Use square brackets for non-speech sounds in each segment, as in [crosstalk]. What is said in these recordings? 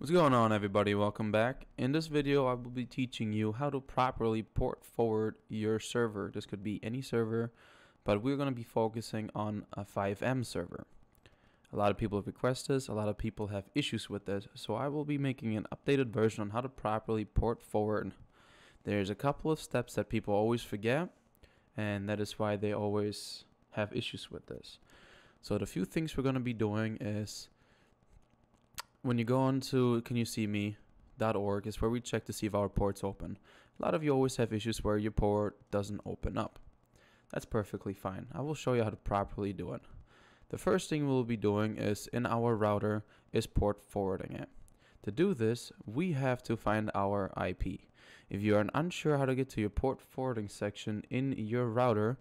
What's going on everybody, welcome back. In this video I will be teaching you how to properly port forward your server. This could be any server, but we're going to be focusing on a FiveM server. A lot of people have requested this, a lot of people have issues with this, so I will be making an updated version on how to properly port forward. There's a couple of steps that people always forget, and that is why they always have issues with this. So the few things we're going to be doing is when you go on to canyouseeme.org is where we check to see if our port's open. A lot of you always have issues where your port doesn't open up. That's perfectly fine. I will show you how to properly do it. The first thing we'll be doing is in our router is port forwarding it. To do this, we have to find our IP. If you are unsure how to get to your port forwarding section in your router,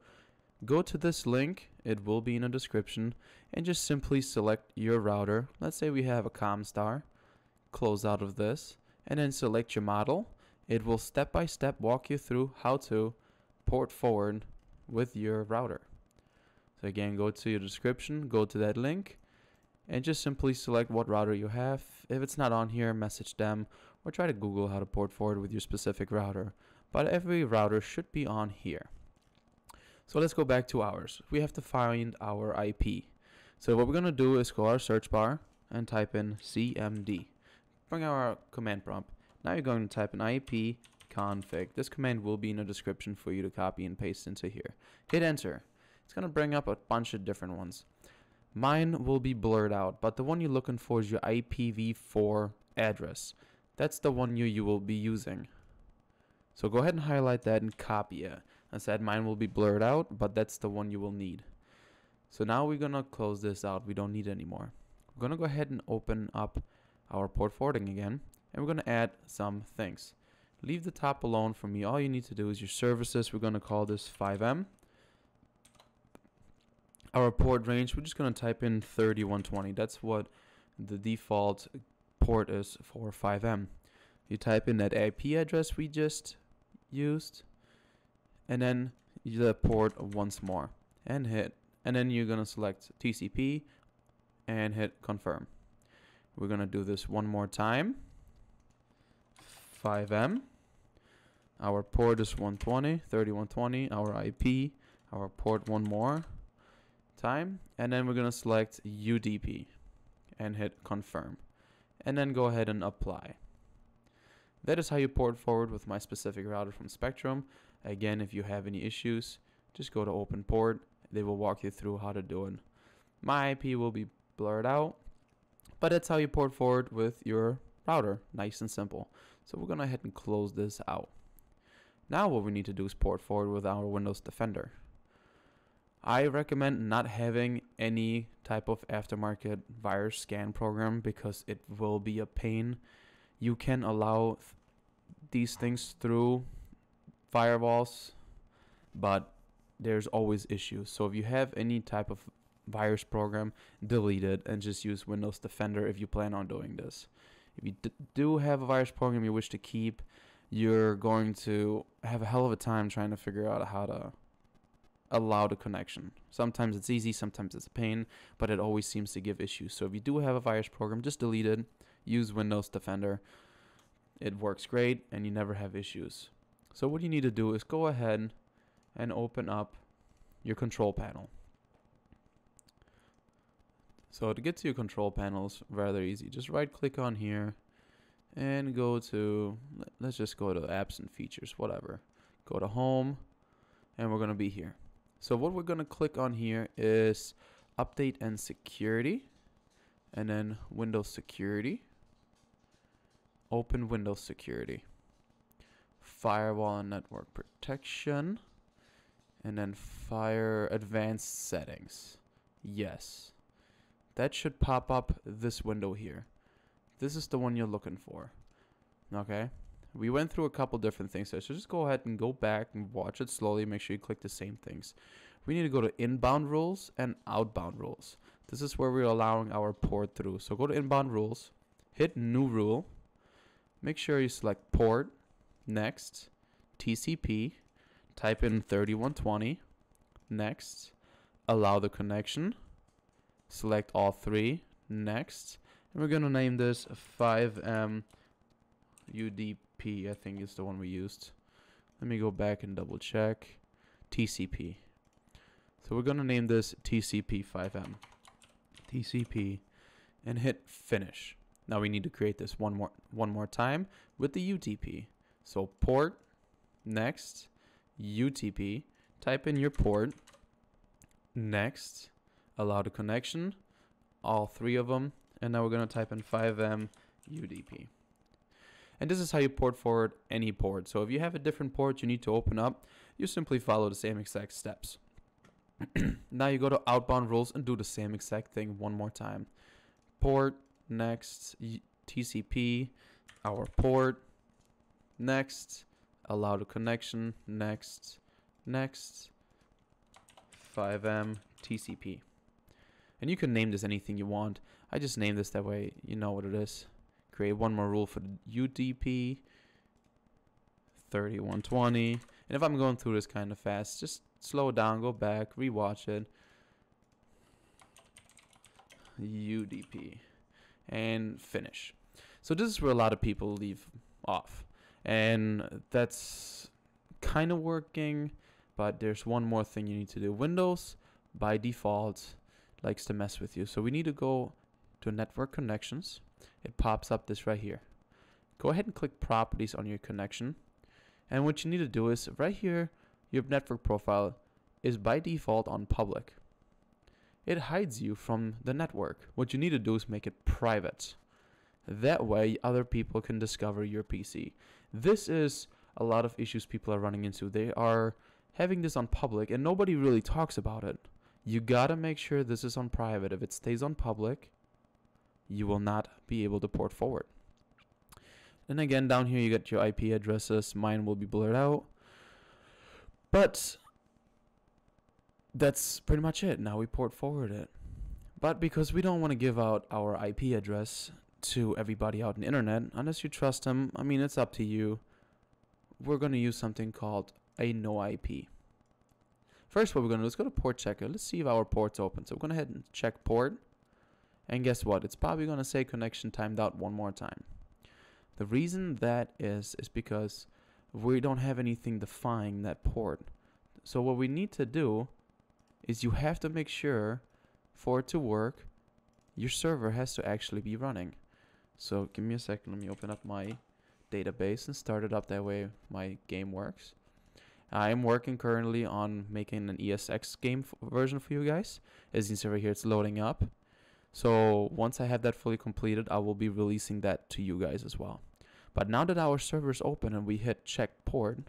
Go to this link, it will be in the description, and just simply select your router. Let's say we have a Comstar. Close out of this, and then select your model. It will step by step walk you through how to port forward with your router. So again, go to your description, go to that link, and just simply select what router you have. If it's not on here, message them, or try to Google how to port forward with your specific router. But every router should be on here. So let's go back to ours. We have to find our IP. So what we're going to do is go our search bar and type in cmd. Bring our command prompt. Now you're going to type in IP config. This command will be in the description for you to copy and paste into here. Hit enter. It's going to bring up a bunch of different ones. Mine will be blurred out, but the one you're looking for is your IPv4 address. That's the one you, you will be using. So go ahead and highlight that and copy it. I said mine will be blurred out, but that's the one you will need. So now we're gonna close this out. We don't need anymore. We're gonna go ahead and open up our port forwarding again, and we're gonna add some things. Leave the top alone for me. All you need to do is your services. We're gonna call this FiveM. Our port range, we're just gonna type in 3120. That's what the default port is for FiveM. You type in that IP address we just used and then the port once more and hit and then you're gonna select TCP and hit confirm. We're gonna do this one more time. FiveM our port is 120 3120 our IP our port one more time and then we're gonna select UDP and hit confirm and then go ahead and apply. That is how you port forward with my specific router from Spectrum Again, if you have any issues, just go to open port. They will walk you through how to do it. My IP will be blurred out, but that's how you port forward with your router. Nice and simple. So we're going to head and close this out. Now what we need to do is port forward with our Windows Defender. I recommend not having any type of aftermarket virus scan program because it will be a pain. You can allow th these things through firewalls, but there's always issues. So if you have any type of virus program, delete it and just use Windows Defender if you plan on doing this. If you do have a virus program you wish to keep, you're going to have a hell of a time trying to figure out how to allow the connection. Sometimes it's easy, sometimes it's a pain, but it always seems to give issues. So if you do have a virus program, just delete it. Use Windows Defender. It works great and you never have issues. So what you need to do is go ahead and open up your control panel. So to get to your control panel is rather easy. Just right click on here and go to, let's just go to apps and features, whatever. Go to home and we're going to be here. So what we're going to click on here is update and security and then Windows security. Open Windows security firewall and network protection. And then fire advanced settings. Yes. That should pop up this window here. This is the one you're looking for. Okay. We went through a couple different things there. So just go ahead and go back and watch it slowly. Make sure you click the same things. We need to go to inbound rules and outbound rules. This is where we're allowing our port through. So go to inbound rules. Hit new rule. Make sure you select port next, TCP, type in 3120, next, allow the connection, select all three, next, And we're going to name this FiveM UDP, I think is the one we used. Let me go back and double check. TCP. So we're going to name this TCP5M. TCP and hit finish. Now we need to create this one more one more time with the UDP. So port next UDP, type in your port next, allow the connection, all three of them, and now we're going to type in FiveM UDP. And this is how you port forward any port. So if you have a different port you need to open up, you simply follow the same exact steps. [clears throat] now you go to outbound rules and do the same exact thing one more time. Port, next, TCP, our port, next, allow the connection, next, next, FiveM, TCP. And you can name this anything you want. I just name this that way you know what it is. Create one more rule for UDP, 3120. And if I'm going through this kind of fast, just slow down, go back, rewatch it. UDP and finish. So this is where a lot of people leave off. And that's kind of working, but there's one more thing you need to do. Windows, by default, likes to mess with you. So we need to go to network connections. It pops up this right here. Go ahead and click properties on your connection. And what you need to do is right here, your network profile is by default on public. It hides you from the network. What you need to do is make it private. That way other people can discover your PC. This is a lot of issues people are running into. They are having this on public and nobody really talks about it. You gotta make sure this is on private. If it stays on public, you will not be able to port forward. And again, down here you get your IP addresses. Mine will be blurred out. But that's pretty much it. Now we port forward it. But because we don't want to give out our IP address to everybody out on the internet, unless you trust them, I mean, it's up to you. We're going to use something called a no IP. First, what we're going to do is go to port checker. Let's see if our port's open. So we're going to head and check port. And guess what? It's probably going to say connection timed out one more time. The reason that is, is because we don't have anything defining that port. So what we need to do is you have to make sure for it to work, your server has to actually be running. So give me a second. Let me open up my database and start it up. That way my game works. I am working currently on making an ESX game version for you guys. As you can see right here, it's loading up. So once I have that fully completed, I will be releasing that to you guys as well. But now that our server is open and we hit check port,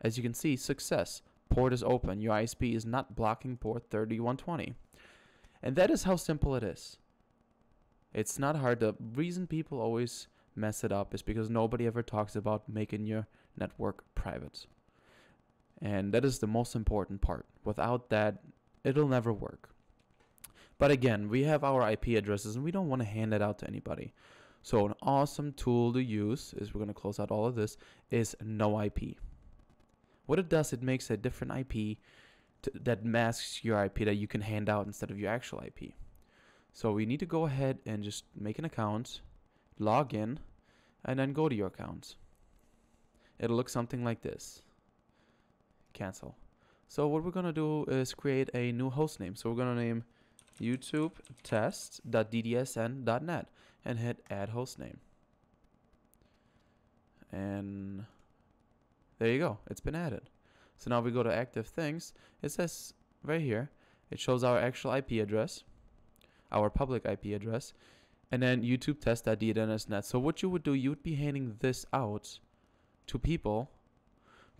as you can see, success. Port is open. Your ISP is not blocking port 3120. And that is how simple it is. It's not hard. The reason people always mess it up is because nobody ever talks about making your network private. And that is the most important part. Without that, it'll never work. But again, we have our IP addresses and we don't want to hand it out to anybody. So an awesome tool to use is we're going to close out all of this is no IP. What it does, it makes a different IP to, that masks your IP that you can hand out instead of your actual IP. So we need to go ahead and just make an account, log in, and then go to your account. It'll look something like this. Cancel. So what we're going to do is create a new host name. So we're going to name YouTube test.ddns.net and hit add host name. And there you go. It's been added. So now we go to active things. It says right here, it shows our actual IP address, our public IP address, and then YouTube test.ddns.net. So what you would do, you would be handing this out to people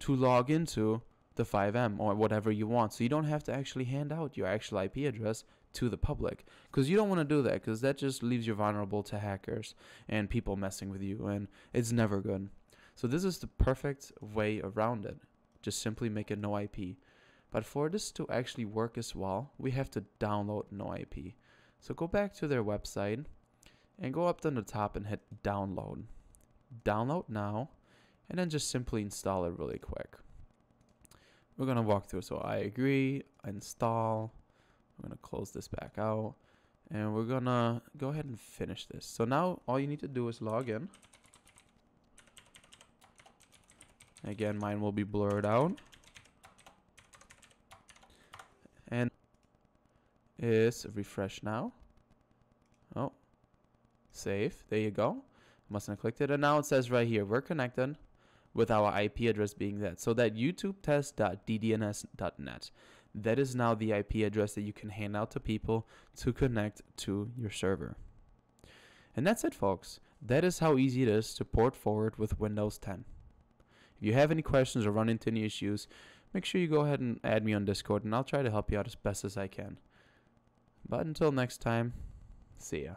to log into the FiveM or whatever you want. So you don't have to actually hand out your actual IP address to the public because you don't want to do that because that just leaves you vulnerable to hackers and people messing with you and it's never good. So this is the perfect way around it. Just simply make a no IP. But for this to actually work as well, we have to download no IP. So go back to their website and go up to the top and hit download. Download now and then just simply install it really quick. We're going to walk through. So I agree, install, I'm going to close this back out. And we're gonna go ahead and finish this. So now all you need to do is log in. Again, mine will be blurred out. And is refresh now. Oh, save. There you go. Mustn't have clicked it. And now it says right here, we're connected with our IP address being that. So that YouTube test.ddns.net. That is now the IP address that you can hand out to people to connect to your server. And that's it, folks. That is how easy it is to port forward with Windows 10. If you have any questions or run into any issues, make sure you go ahead and add me on Discord and I'll try to help you out as best as I can. But until next time, see ya.